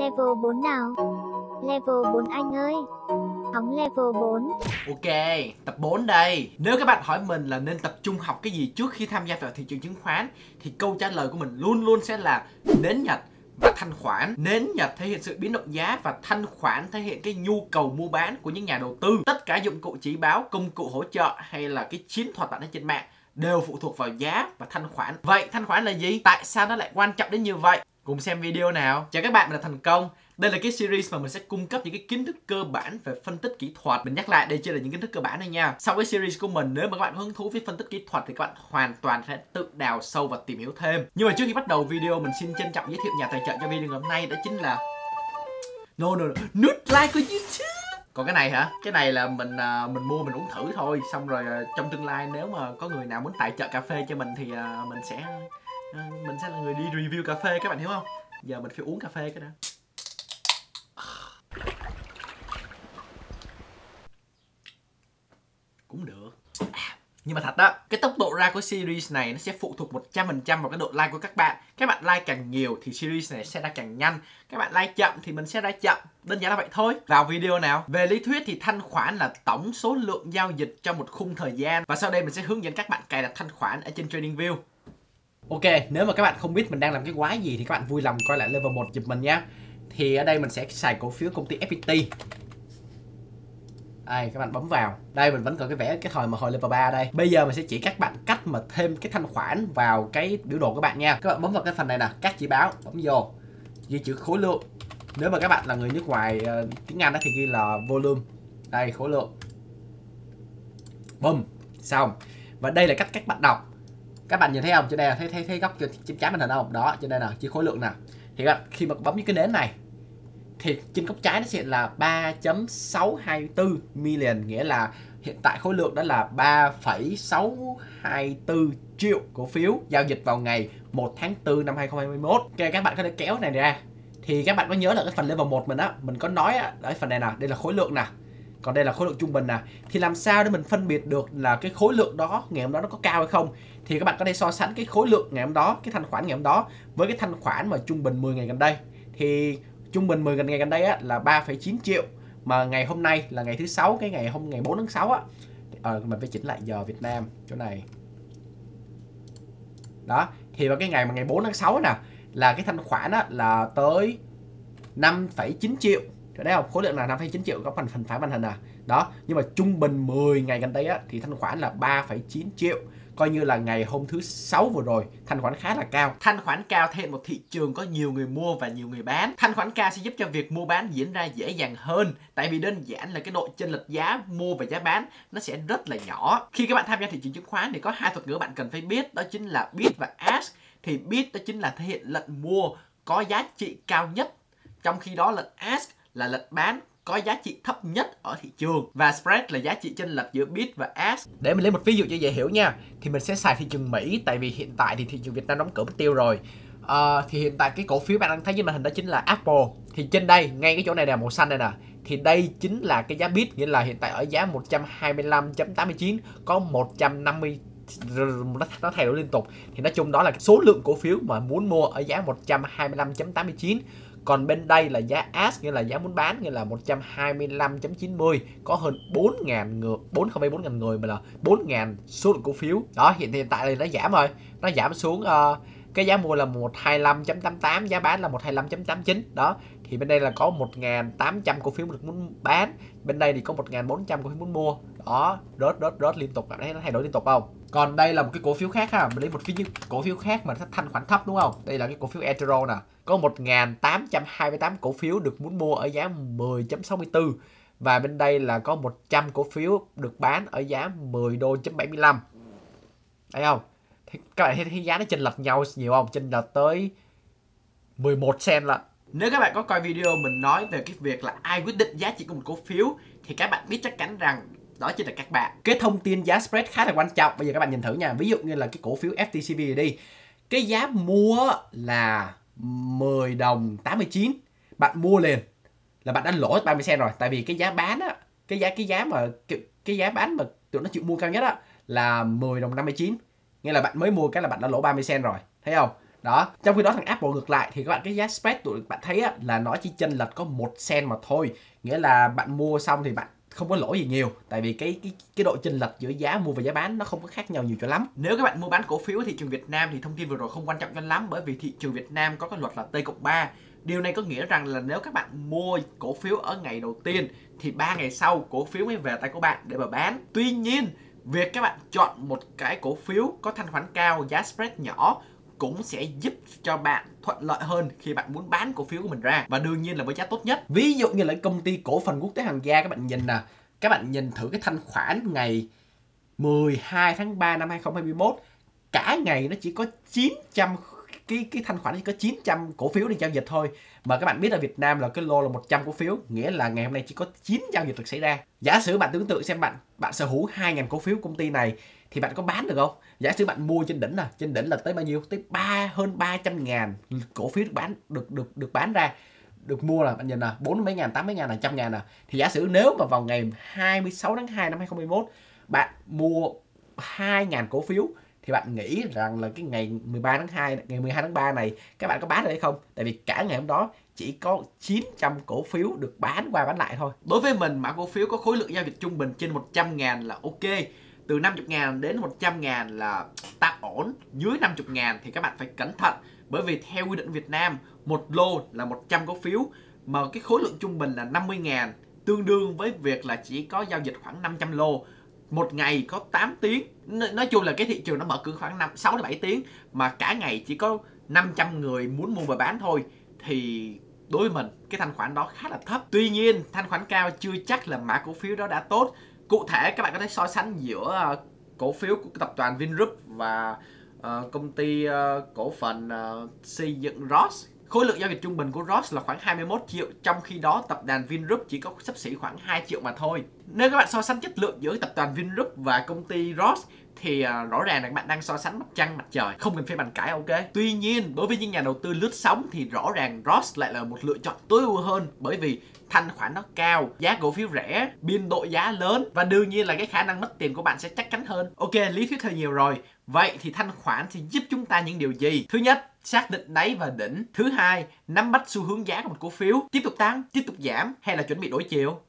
Level 4 nào? Level 4 anh ơi. Hóng level 4. Ok, tập 4 đây. Nếu các bạn hỏi mình là nên tập trung học cái gì trước khi tham gia vào thị trường chứng khoán thì câu trả lời của mình luôn luôn sẽ là nến Nhật và thanh khoản. Nến Nhật thể hiện sự biến động giá và thanh khoản thể hiện cái nhu cầu mua bán của những nhà đầu tư. Tất cả dụng cụ chỉ báo, công cụ hỗ trợ hay là cái chiến thuật bạn ở trên mạng đều phụ thuộc vào giá và thanh khoản. Vậy thanh khoản là gì? Tại sao nó lại quan trọng đến như vậy? Cùng xem video nào. Chào các bạn, mình là Thành Công. Đây là cái series mà mình sẽ cung cấp những cái kiến thức cơ bản về phân tích kỹ thuật. Mình nhắc lại đây chỉ là những kiến thức cơ bản thôi nha. Sau cái series của mình nếu mà các bạn hứng thú với phân tích kỹ thuật thì các bạn hoàn toàn sẽ tự đào sâu và tìm hiểu thêm. Nhưng mà trước khi bắt đầu video mình xin trân trọng giới thiệu nhà tài trợ cho video ngày hôm nay đó chính là No no, no. nút like của YouTube còn cái này hả cái này là mình à, mình mua mình uống thử thôi xong rồi à, trong tương lai nếu mà có người nào muốn tài trợ cà phê cho mình thì à, mình sẽ À, mình sẽ là người đi review cà phê các bạn hiểu không? Giờ mình phải uống cà phê cái đã. Cũng được. Nhưng mà thật đó, cái tốc độ ra của series này nó sẽ phụ thuộc 100% vào cái độ like của các bạn. Các bạn like càng nhiều thì series này sẽ ra càng nhanh. Các bạn like chậm thì mình sẽ ra chậm. Đơn giản là vậy thôi. Vào video nào. Về lý thuyết thì thanh khoản là tổng số lượng giao dịch trong một khung thời gian. Và sau đây mình sẽ hướng dẫn các bạn cài đặt thanh khoản ở trên TradingView Ok, nếu mà các bạn không biết mình đang làm cái quái gì thì các bạn vui lòng coi lại level 1 giùm mình nhé Thì ở đây mình sẽ xài cổ phiếu công ty FPT đây các bạn bấm vào. Đây mình vẫn còn cái vẽ cái thời mà hồi level 3 đây. Bây giờ mình sẽ chỉ các bạn cách mà thêm cái thanh khoản vào cái biểu đồ của bạn nha. Các bạn bấm vào cái phần này nè các chỉ báo bấm vô. Ghi chữ khối lượng. Nếu mà các bạn là người nước ngoài uh, tiếng Anh đó thì ghi là volume. Đây khối lượng. Bum xong. Và đây là cách các bạn đọc các bạn nhìn thấy không trên đây là thấy thấy thấy góc trên trái màn hình không đó trên đây là chỉ khối lượng nè thì các bạn khi mà bấm những cái nến này thì trên góc trái nó sẽ là 3.624 million nghĩa là hiện tại khối lượng đó là 3,624 triệu cổ phiếu giao dịch vào ngày 1 tháng 4 năm 2021. Ok các bạn có thể kéo này ra. Thì các bạn có nhớ là cái phần level 1 mình á, mình có nói á, ở phần này nè, đây là khối lượng nè. Còn đây là khối lượng trung bình nè. Thì làm sao để mình phân biệt được là cái khối lượng đó ngày hôm đó nó có cao hay không? Thì các bạn có thể so sánh cái khối lượng ngày hôm đó, cái thanh khoản ngày hôm đó với cái thanh khoản mà trung bình 10 ngày gần đây. Thì trung bình 10 ngày gần đây á, là 3,9 triệu mà ngày hôm nay là ngày thứ sáu cái ngày hôm ngày 4 tháng 6 á ờ, mình phải chỉnh lại giờ Việt Nam chỗ này đó thì vào cái ngày mà ngày 4 tháng 6 nè là cái thanh khoản á, là tới 5,9 triệu đấy đây khối lượng là 5,9 triệu có phần phần phải màn hình à? Đó nhưng mà trung bình 10 ngày gần đây á, thì thanh khoản là 3,9 triệu. Coi như là ngày hôm thứ sáu vừa rồi thanh khoản khá là cao. Thanh khoản cao thể hiện một thị trường có nhiều người mua và nhiều người bán. Thanh khoản cao sẽ giúp cho việc mua bán diễn ra dễ dàng hơn tại vì đơn giản là cái độ chênh lệch giá mua và giá bán nó sẽ rất là nhỏ. Khi các bạn tham gia thị trường chứng khoán thì có hai thuật ngữ bạn cần phải biết đó chính là bid và ask. Thì bid đó chính là thể hiện lệnh mua có giá trị cao nhất trong khi đó lệnh ask là lệnh bán có giá trị thấp nhất ở thị trường và spread là giá trị chênh lệch giữa bid và ask. Để mình lấy một ví dụ cho dễ hiểu nha, thì mình sẽ xài thị trường Mỹ tại vì hiện tại thì thị trường Việt Nam đóng cửa mất tiêu rồi. À, thì hiện tại cái cổ phiếu bạn đang thấy trên màn hình đó chính là Apple. Thì trên đây, ngay cái chỗ này nè màu xanh này nè, thì đây chính là cái giá bid nghĩa là hiện tại ở giá 125.89 có 150 nó thay đổi liên tục thì nói chung đó là số lượng cổ phiếu mà muốn mua ở giá 125.89 còn bên đây là giá ask nghĩa là giá muốn bán nghĩa là 125.90 có hơn 4.000 người 4 không phải 4.000 người mà là 4.000 số lượng cổ phiếu. Đó hiện hiện tại thì nó giảm rồi. Nó giảm xuống uh, cái giá mua là 125.88 giá bán là 125.89 đó thì bên đây là có 1.800 cổ phiếu được muốn bán. Bên đây thì có 1.400 cổ phiếu muốn mua. Đó rớt rớt rớt liên tục. Bạn thấy nó thay đổi liên tục không? Còn đây là một cái cổ phiếu khác ha mình lấy một phiếu cổ phiếu khác mà thanh khoản thấp đúng không? Đây là cái cổ phiếu Etero nè. Có 1.828 cổ phiếu được muốn mua ở giá 10.64 và bên đây là có 100 cổ phiếu được bán ở giá 10 đô chấm 75 thấy không? Thì các bạn thấy, thấy giá nó chênh lệch nhau nhiều không? Chênh lệch tới 11 cent là nếu các bạn có coi video mình nói về cái việc là ai quyết định giá trị của một cổ phiếu thì các bạn biết chắc chắn rằng đó chính là các bạn. Cái thông tin giá spread khá là quan trọng. Bây giờ các bạn nhìn thử nha. Ví dụ như là cái cổ phiếu FTCB đi. Cái giá mua là 10 đồng 89 bạn mua liền là bạn đã lỗ 30 sen rồi. Tại vì cái giá bán á cái giá cái giá mà cái, cái giá bán mà tụi nó chịu mua cao nhất á là 10 đồng 59 nghĩa là bạn mới mua cái là bạn đã lỗ 30 sen rồi. Thấy không? Đó. Trong khi đó thằng Apple ngược lại thì các bạn cái giá spread tụi bạn thấy á, là nó chỉ chênh lệch có một sen mà thôi. Nghĩa là bạn mua xong thì bạn không có lỗi gì nhiều. Tại vì cái cái cái độ chênh lệch giữa giá mua và giá bán nó không có khác nhau nhiều cho lắm. Nếu các bạn mua bán cổ phiếu thị trường Việt Nam thì thông tin vừa rồi không quan trọng cho lắm bởi vì thị trường Việt Nam có cái luật là T cộng 3 Điều này có nghĩa rằng là nếu các bạn mua cổ phiếu ở ngày đầu tiên thì 3 ngày sau cổ phiếu mới về tay của bạn để mà bán. Tuy nhiên, việc các bạn chọn một cái cổ phiếu có thanh khoản cao, giá spread nhỏ cũng sẽ giúp cho bạn thuận lợi hơn khi bạn muốn bán cổ phiếu của mình ra. Và đương nhiên là với giá tốt nhất. Ví dụ như là công ty cổ phần quốc tế hàng gia các bạn nhìn nè, các bạn nhìn thử cái thanh khoản ngày 12 tháng 3 năm 2021 cả ngày nó chỉ có 900 cái cái thanh khoản chỉ có 900 cổ phiếu đi giao dịch thôi. Mà các bạn biết ở Việt Nam là cái lô là 100 cổ phiếu nghĩa là ngày hôm nay chỉ có 9 giao dịch được xảy ra. Giả sử bạn tưởng tượng xem bạn bạn sở hữu 2.000 cổ phiếu công ty này thì bạn có bán được không? Giả sử bạn mua trên đỉnh là trên đỉnh là tới bao nhiêu? Tới ba, hơn 300 ngàn cổ phiếu được bán, được được được bán ra, được mua là bạn nhìn là bốn mấy ngàn, tám mấy ngàn là trăm ngàn à thì giả sử nếu mà vào ngày 26 tháng 2 năm 2021 bạn mua 2.000 cổ phiếu, thì bạn nghĩ rằng là cái ngày 13 tháng 2 ngày 12 tháng 3 này, các bạn có bán được hay không? Tại vì cả ngày hôm đó chỉ có 900 cổ phiếu được bán qua bán lại thôi. Đối với mình, mã cổ phiếu có khối lượng giao dịch trung bình trên 100 ngàn là ok từ 50 ngàn đến 100 ngàn là tạm ổn. Dưới 50 ngàn thì các bạn phải cẩn thận, bởi vì theo quy định Việt Nam, một lô là 100 cổ phiếu, mà cái khối lượng trung bình là 50 ngàn, tương đương với việc là chỉ có giao dịch khoảng 500 lô. Một ngày có 8 tiếng nói chung là cái thị trường nó mở cửa khoảng 5 6 đến 7 tiếng, mà cả ngày chỉ có 500 người muốn mua và bán thôi, thì đối với mình, cái thanh khoản đó khá là thấp. Tuy nhiên, thanh khoản cao chưa chắc là mã cổ phiếu đó đã tốt cụ thể các bạn có thể so sánh giữa ờ, cổ phiếu của tập đoàn Vingroup và uh, công ty uh, cổ phần uh, xây dựng Ross Khối lượng giao dịch trung bình của Ross là khoảng 21 triệu, trong khi đó tập đoàn Vingroup chỉ có sắp xỉ khoảng 2 triệu mà thôi. Nếu các bạn so sánh chất lượng giữa tập đoàn Vingroup và công ty Ross thì uh, rõ ràng là các bạn đang so sánh mặt trăng mặt trời không cần phải bàn cãi ok tuy nhiên đối với những nhà đầu tư lướt sóng thì rõ ràng Ross lại là một lựa chọn tối ưu hơn bởi vì thanh khoản nó cao, giá cổ phiếu rẻ, biên độ giá lớn và đương nhiên là cái khả năng mất tiền của bạn sẽ chắc chắn hơn. Ok, lý thuyết hơi nhiều rồi. Vậy thì thanh khoản thì giúp chúng ta những điều gì? Thứ nhất, xác định đáy và đỉnh. Thứ hai, nắm bắt xu hướng giá của một cổ phiếu. Tiếp tục tăng, tiếp tục giảm hay là chuẩn bị đổi chiều?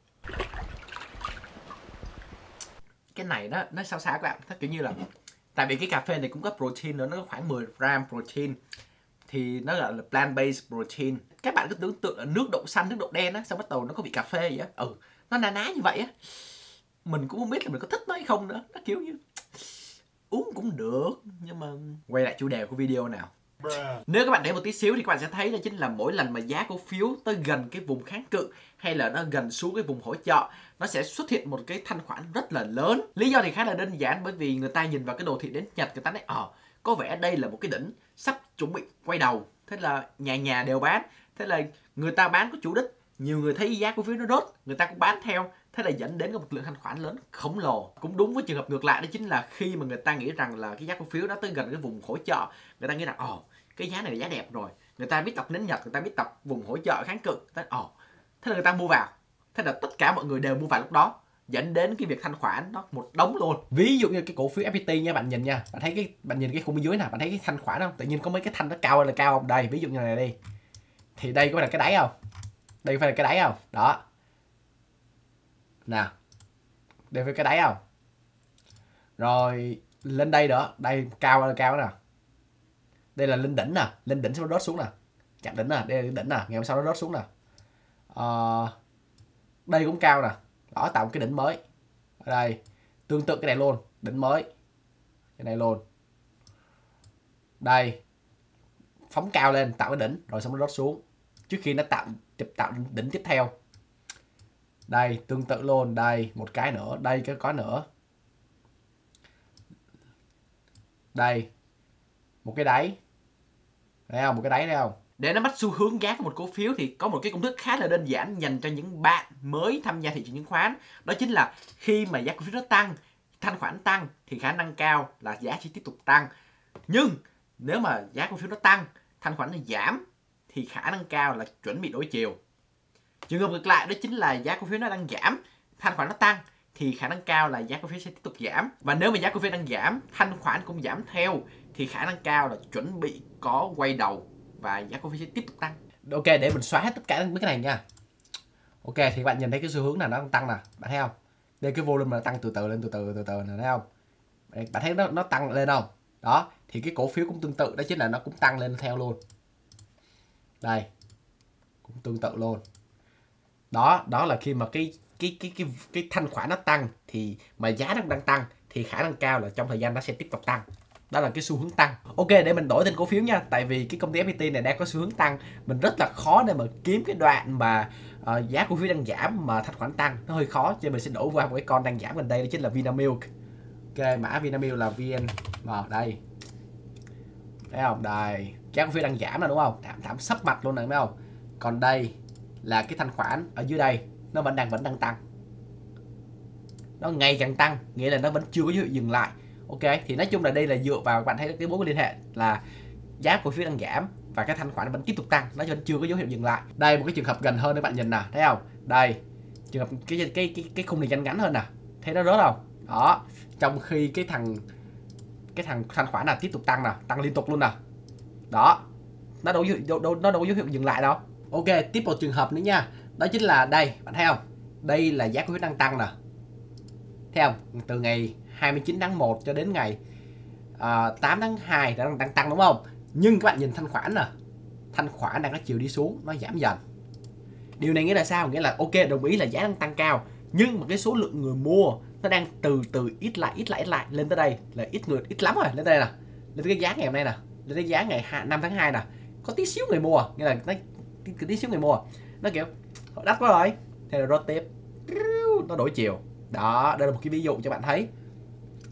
Cái này nó nó sao xa các bạn. Nó kiểu như là, tại vì cái cà phê này cũng có protein nữa, nó có khoảng 10 gram protein thì nó gọi là plant based protein. Các bạn cứ tưởng tượng là nước đậu xanh nước đậu đen á xong bắt đầu nó có vị cà phê vậy á. Ừ nó na ná như vậy á. Mình cũng không biết là mình có thích nó hay không nữa. Nó kiểu như uống cũng được nhưng mà quay lại chủ đề của video nào. Nếu các bạn để một tí xíu thì các bạn sẽ thấy đó chính là mỗi lần mà giá cổ phiếu tới gần cái vùng kháng cự hay là nó gần xuống cái vùng hỗ trợ nó sẽ xuất hiện một cái thanh khoản rất là lớn. Lý do thì khá là đơn giản bởi vì người ta nhìn vào cái đồ thị đến nhật người ta nói ờ có vẻ đây là một cái đỉnh sắp chuẩn bị quay đầu. Thế là nhà nhà đều bán. Thế là người ta bán có chủ đích. Nhiều người thấy giá cổ phiếu nó rớt, người ta cũng bán theo. Thế là dẫn đến một lượng thanh khoản lớn khổng lồ. Cũng đúng với trường hợp ngược lại đó chính là khi mà người ta nghĩ rằng là cái giá cổ phiếu đó tới gần cái vùng hỗ trợ, người ta nghĩ rằng, ồ, cái giá này là giá đẹp rồi. Người ta biết tập nến nhật, người ta biết tập vùng hỗ trợ kháng cự. Ồ. Thế là người ta mua vào. Thế là tất cả mọi người đều mua vào lúc đó dẫn đến cái việc thanh khoản nó một đống luôn. Ví dụ như cái cổ phiếu FPT nha bạn nhìn nha. Bạn thấy cái bạn nhìn cái khung bên dưới nào bạn thấy cái thanh khoản không? Tự nhiên có mấy cái thanh nó cao là cao không? Đây ví dụ như này đi. Thì đây có phải là cái đáy không? Đây phải là cái đáy không? Đó. Nè. Đây phải cái đáy không? Rồi lên đây nữa đây cao là cao nè. Đây là lên đỉnh nè. Lên đỉnh sau đó đốt xuống nè. Chạm đỉnh nè. Đây là đỉnh nè. Ngày hôm sau nó đốt xuống nè. À, đây cũng cao nè đó, tạo một cái đỉnh mới. Ở đây, tương tự cái này luôn, đỉnh mới. Cái này luôn. Đây, phóng cao lên, tạo cái đỉnh, rồi xong nó rớt xuống. Trước khi nó tạo tạo đỉnh tiếp theo. Đây, tương tự luôn, đây, một cái nữa, đây cái có nữa. Đây, một cái đáy. Thấy không? Một cái đáy, thấy không? Để nắm bắt xu hướng giá của một cổ phiếu thì có một cái công thức khá là đơn giản dành cho những bạn mới tham gia thị trường chứng khoán. Đó chính là khi mà giá cổ phiếu nó tăng, thanh khoản tăng thì khả năng cao là giá chỉ tiếp tục tăng. Nhưng nếu mà giá cổ phiếu nó tăng, thanh khoản nó giảm thì khả năng cao là chuẩn bị đổi chiều. Trường hợp ngược lại, đó chính là giá cổ phiếu nó đang giảm, thanh khoản nó tăng thì khả năng cao là giá cổ phiếu sẽ tiếp tục giảm. Và nếu mà giá cổ phiếu đang giảm, thanh khoản cũng giảm theo thì khả năng cao là chuẩn bị có quay đầu và giá cổ phiếu sẽ tiếp tục tăng. Ok, để mình xóa hết tất cả mấy cái này nha. Ok, thì bạn nhìn thấy cái xu hướng nào nó đang tăng nè, bạn thấy không? Đây, cái volume mà tăng từ từ lên, từ từ từ từ nè, thấy không? Bạn thấy nó nó tăng lên không? Đó, thì cái cổ phiếu cũng tương tự, đó chính là nó cũng tăng lên theo luôn. Đây, cũng tương tự luôn. Đó đó là khi mà cái cái cái cái cái thanh khoản nó tăng thì mà giá nó đang tăng thì khả năng cao là trong thời gian nó sẽ tiếp tục tăng đó là cái xu hướng tăng. Ok để mình đổi tên cổ phiếu nha. Tại vì cái công ty FPT này đang có xu hướng tăng. Mình rất là khó để mà kiếm cái đoạn mà uh, giá cổ phiếu đang giảm mà thanh khoản tăng. Nó hơi khó cho nên mình sẽ đổi qua một cái con đang giảm gần đây đó chính là Vinamilk. Ok mã Vinamilk là VN. Vào đây. Thấy không? Đây. Giá cổ phiếu đang giảm là đúng không? Thảm thảm sấp mặt luôn này thấy không? Còn đây là cái thanh khoản ở dưới đây. Nó vẫn đang vẫn đang tăng. Nó ngày càng tăng nghĩa là nó vẫn chưa có dấu hiệu dừng lại ok thì nói chung là đây là dựa vào các bạn thấy cái mối liên hệ là giá cổ phiếu đang giảm và cái thanh khoản vẫn tiếp tục tăng. Nó vẫn chưa có dấu hiệu dừng lại. Đây một cái trường hợp gần hơn để bạn nhìn nè thấy không? Đây trường hợp cái cái cái cái khung này nhanh ngắn hơn nè. Thấy nó rớt không? Đó trong khi cái thằng cái thằng thanh khoản là tiếp tục tăng nè tăng liên tục luôn nè. Đó nó đâu, đâu, đâu nó đâu có dấu hiệu dừng lại đâu. Ok tiếp một trường hợp nữa nha. Đó chính là đây bạn thấy không? Đây là giá cổ phiếu đang tăng nè. Thấy không? Từ ngày 29 tháng 1 cho đến ngày à, uh, 8 tháng 2 đã đang, đang tăng đúng không? Nhưng các bạn nhìn thanh khoản nè thanh khoản đang có chiều đi xuống nó giảm dần. Điều này nghĩa là sao? Nghĩa là ok đồng ý là giá đang tăng cao nhưng mà cái số lượng người mua nó đang từ từ ít lại ít lại ít lại lên tới đây là ít người ít lắm rồi lên tới đây nè. Lên tới cái giá ngày hôm nay nè lên tới giá ngày 5 tháng 2 nè. Có tí xíu người mua nghĩa là nó tí, tí xíu người mua. Nó kiểu đắt quá rồi. Thế là rốt tiếp. Nó đổi chiều đó đây là một cái ví dụ cho bạn thấy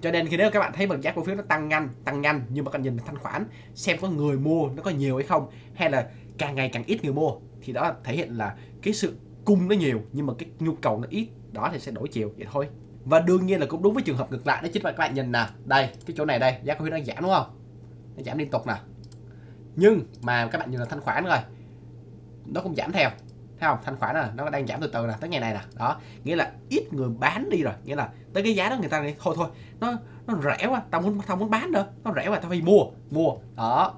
cho nên khi nếu các bạn thấy bằng giá cổ phiếu nó tăng nhanh tăng nhanh nhưng mà cần nhìn thanh khoản, xem có người mua nó có nhiều hay không, hay là càng ngày càng ít người mua, thì đó thể hiện là cái sự cung nó nhiều nhưng mà cái nhu cầu nó ít, đó thì sẽ đổi chiều, vậy thôi. Và đương nhiên là cũng đúng với trường hợp ngược lại đó chính là các bạn nhìn nè, đây, cái chỗ này đây, giá cổ phiếu đang giảm đúng không? Nó giảm liên tục nè. Nhưng mà các bạn nhìn là thanh khoản rồi, nó cũng giảm theo, thấy không? Thanh khoản là nó đang giảm từ từ nè, tới ngày này nè, đó, nghĩa là ít người bán đi rồi, nghĩa là tới cái giá đó người ta này thôi thôi nó nó rẻ quá tao muốn tao muốn bán nữa nó rẻ quá tao phải mua mua. Đó.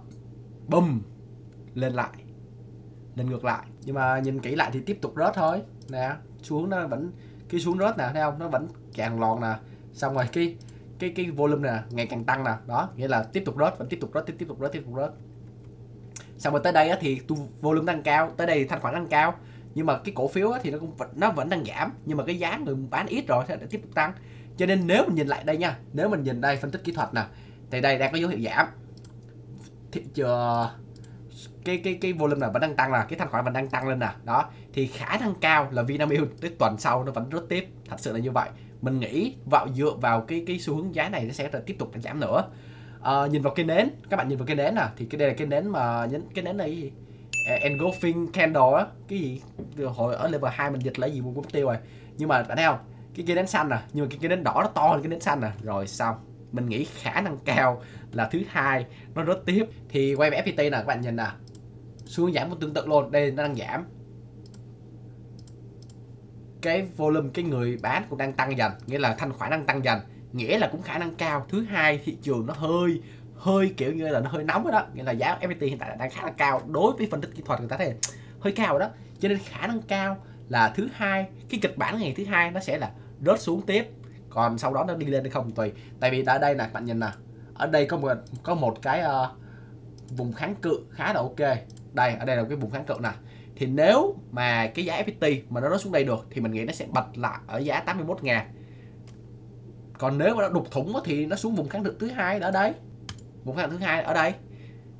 Bùm. Lên lại. Lên ngược lại. Nhưng mà nhìn kỹ lại thì tiếp tục rớt thôi. Nè xuống nó vẫn cái xuống rớt nè thấy không? Nó vẫn càng lòn nè. Xong rồi cái cái cái volume nè ngày càng tăng nè. Đó nghĩa là tiếp tục rớt vẫn tiếp tục rớt tiếp tục rớt tiếp tục rớt. Xong rồi tới đây á, thì volume tăng cao tới đây thì thanh khoản tăng cao nhưng mà cái cổ phiếu thì nó cũng nó vẫn đang giảm nhưng mà cái giá người bán ít rồi thì tiếp tục tăng. Cho nên nếu mình nhìn lại đây nha nếu mình nhìn đây phân tích kỹ thuật nè thì đây đang có dấu hiệu giảm. Thì chờ cái cái cái volume là vẫn đang tăng là cái thanh khoản vẫn đang tăng lên nè. Đó thì khả năng cao là Vinamilk tới tuần sau nó vẫn rớt tiếp. Thật sự là như vậy. Mình nghĩ vào dựa vào cái cái xu hướng giá này nó sẽ tiếp tục giảm nữa. À, nhìn vào cái nến các bạn nhìn vào cái nến nè thì cái đây là cái nến mà cái nến này gì? À, engulfing candle á. Cái gì? Hồi ở level 2 mình dịch lấy gì cũng tiêu rồi. Nhưng mà bạn thấy không? Cái cây nến xanh nè nhưng mà cái cây nến đỏ nó to hơn cái nến xanh nè rồi xong. Mình nghĩ khả năng cao là thứ hai nó rớt tiếp. Thì quay về FPT nè, các bạn nhìn nè. Xuống giảm cũng tương tự luôn. Đây nó đang giảm. Cái volume cái người bán cũng đang tăng dần. Nghĩa là thanh khoản đang tăng dần. Nghĩa là cũng khả năng cao. Thứ hai, thị trường nó hơi hơi kiểu như là nó hơi nóng rồi đó. Nghĩa là giá FPT hiện tại đang khá là cao. Đối với phân tích kỹ thuật người ta thấy hơi cao đó. Cho nên khả năng cao là thứ hai cái kịch bản ngày thứ hai nó sẽ là rớt xuống tiếp. Còn sau đó nó đi lên hay không tùy. Tại vì ở đây nè bạn nhìn nè. Ở đây có một có một cái uh, vùng kháng cự khá là ok. Đây ở đây là cái vùng kháng cự nè. Thì nếu mà cái giá FPT mà nó rớt xuống đây được thì mình nghĩ nó sẽ bật lại ở giá 81 ngàn. Còn nếu mà nó đục thủng thì nó xuống vùng kháng cự thứ hai ở đấy vùng kháng cự thứ hai ở đây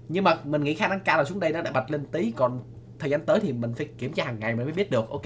nhưng mà mình nghĩ khả năng cao là xuống đây nó lại bật lên tí còn thời gian tới thì mình phải kiểm tra hàng ngày mới biết được ok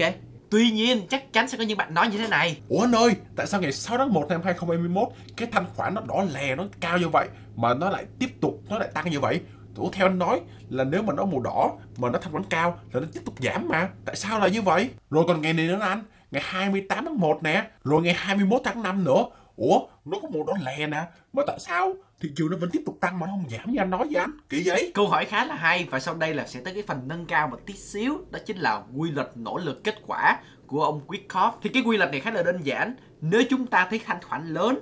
Tuy nhiên chắc chắn sẽ có những bạn nói như thế này Ủa anh ơi, tại sao ngày 6 tháng 1 năm 2021 cái thanh khoản nó đỏ lè nó cao như vậy mà nó lại tiếp tục nó lại tăng như vậy? Ủa theo anh nói là nếu mà nó màu đỏ mà nó thanh khoản cao là nó tiếp tục giảm mà. Tại sao là như vậy? Rồi còn ngày này nữa anh, ngày 28 tháng 1 nè, rồi ngày 21 tháng 5 nữa ủa, nó có màu đỏ lè nè. Mà tại sao? Thị trường nó vẫn tiếp tục tăng mà nó không giảm như anh nói vậy anh. Kỳ vậy? Câu hỏi khá là hay và sau đây là sẽ tới cái phần nâng cao một tí xíu, Đó chính là quy luật nỗ lực kết quả của ông Wyckoff Thì cái quy luật này khá là đơn giản. Nếu chúng ta thấy thanh khoản lớn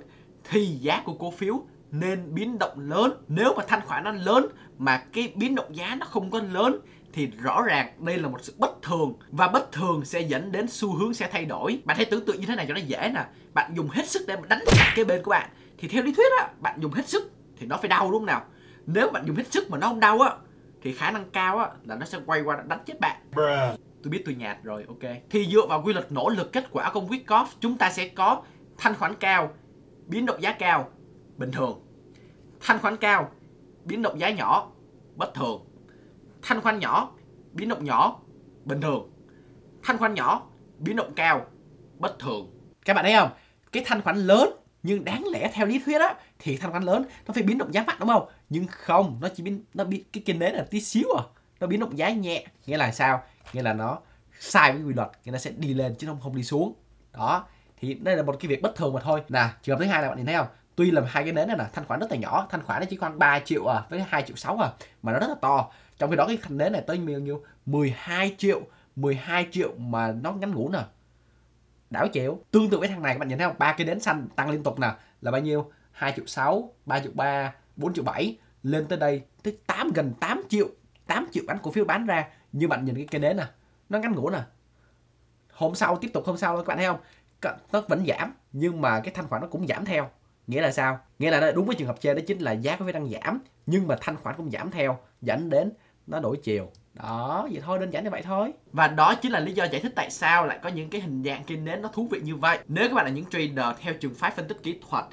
thì giá của cổ phiếu nên biến động lớn. Nếu mà thanh khoản nó lớn mà cái biến động giá nó không có lớn thì rõ ràng đây là một sự bất thường và bất thường sẽ dẫn đến xu hướng sẽ thay đổi. Bạn hãy tưởng tượng như thế này cho nó dễ nè. Bạn dùng hết sức để mà đánh chặt cái bên của bạn. Thì theo lý thuyết á, bạn dùng hết sức thì nó phải đau đúng không nào? Nếu bạn dùng hết sức mà nó không đau á, thì khả năng cao á là nó sẽ quay qua đánh chết bạn. Tôi biết tôi nhạt rồi, ok. Thì dựa vào quy luật nỗ lực, kết quả công Wyckoff chúng ta sẽ có thanh khoản cao, biến động giá cao, bình thường. Thanh khoản cao, biến động giá nhỏ, bất thường thanh khoản nhỏ, biến động nhỏ, bình thường. Thanh khoản nhỏ, biến động cao, bất thường. Các bạn thấy không? Cái thanh khoản lớn nhưng đáng lẽ theo lý thuyết á, thì thanh khoản lớn nó phải biến động giá mạnh đúng không? Nhưng không, nó chỉ biến, nó biến cái kinh đế là tí xíu à. Nó biến động giá nhẹ, nghĩa là sao? Nghĩa là nó sai với quy luật, nghĩa là sẽ đi lên chứ không không đi xuống. Đó, thì đây là một cái việc bất thường mà thôi. Nè trường hợp thứ hai là bạn nhìn thấy không? Tuy là hai cái nến này là thanh khoản rất là nhỏ, thanh khoản nó chỉ khoảng 3 triệu à với 2 triệu 6 à mà nó rất là to trong khi đó, cái thanh nến này tới bao nhiêu? 12 triệu 12 triệu mà nó ngắn ngủ nè. Đảo chịu. Tương tự với thằng này, các bạn nhìn thấy không? Ba cái nến xanh tăng liên tục nè. Là bao nhiêu? 2 triệu 6 3 triệu 3 4 triệu 7 lên tới đây, tới 8 gần 8 triệu 8 triệu bán cổ phiếu bán ra. Như bạn nhìn cái cây nến nè, nó ngắn ngủ nè. Hôm sau, tiếp tục hôm sau các bạn thấy không? Nó vẫn giảm, nhưng mà cái thanh khoản nó cũng giảm theo. Nghĩa là sao? Nghĩa là đúng với trường hợp trên, đó chính là giá có phải đang giảm, nhưng mà thanh khoản cũng giảm theo, dẫn đến nó đổi chiều. Đó, vậy thôi, đơn giản như vậy thôi. Và đó chính là lý do giải thích tại sao lại có những cái hình dạng trên nến nó thú vị như vậy. Nếu các bạn là những trader theo trường phái phân tích kỹ thuật,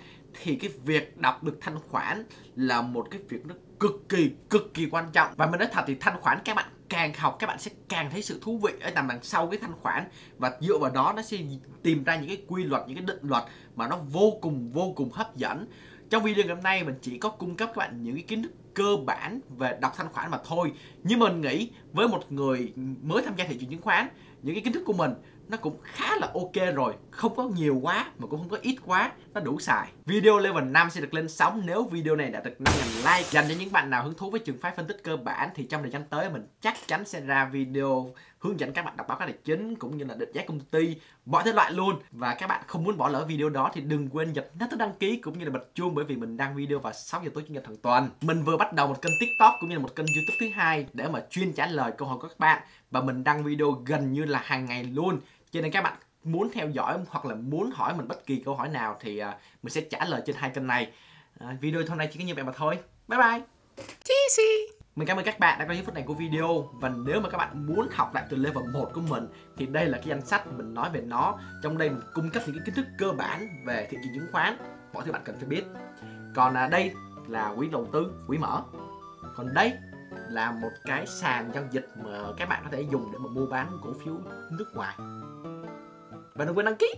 thì cái việc đọc được thanh khoản là một cái việc nó cực kỳ cực kỳ quan trọng. Và mình nói thật thì thanh khoản các bạn càng học, các bạn sẽ càng thấy sự thú vị ở nằm đằng sau cái thanh khoản. Và dựa vào đó, nó sẽ tìm ra những cái quy luật, những cái định luật mà nó vô cùng vô cùng hấp dẫn trong video ngày hôm nay, mình chỉ có cung cấp các bạn những cái kiến thức cơ bản về đọc thanh khoản mà thôi. Nhưng mình nghĩ với một người mới tham gia thị trường chứng khoán, những cái kiến thức của mình nó cũng khá là ok rồi. Không có nhiều quá, mà cũng không có ít quá, nó đủ xài. Video level 5 sẽ được lên sóng nếu video này đã được 5.000 like. Dành cho những bạn nào hứng thú với trường phái phân tích cơ bản thì trong thời gian tới, mình chắc chắn sẽ ra video hướng dẫn các bạn đọc báo cáo tài chính cũng như là định giá công ty mọi thể loại luôn. Và các bạn không muốn bỏ lỡ video đó thì đừng quên nhập nút đăng ký cũng như là bật chuông bởi vì mình đăng video vào 6 giờ tối chủ nhật hàng tuần. Mình vừa bắt đầu một kênh tiktok cũng như là một kênh youtube thứ hai để mà chuyên trả lời câu hỏi của các bạn. Và mình đăng video gần như là hàng ngày luôn. Cho nên các bạn muốn theo dõi hoặc là muốn hỏi mình bất kỳ câu hỏi nào thì à, mình sẽ trả lời trên hai kênh này. À, video hôm nay chỉ có như vậy mà thôi. Bye bye. TC mình cảm ơn các bạn đã coi những phút này của video. Và nếu mà các bạn muốn học lại từ level 1 của mình Thì đây là cái danh sách mình nói về nó. Trong đây mình cung cấp những cái kiến thức cơ bản về thị trường chứng khoán. Mọi thứ bạn cần phải biết. Còn à, đây là quỹ đầu tư, quỹ mở. Còn đây là một cái sàn giao dịch mà các bạn có thể dùng để mà mua bán cổ phiếu nước ngoài. Và đừng quên đăng ký!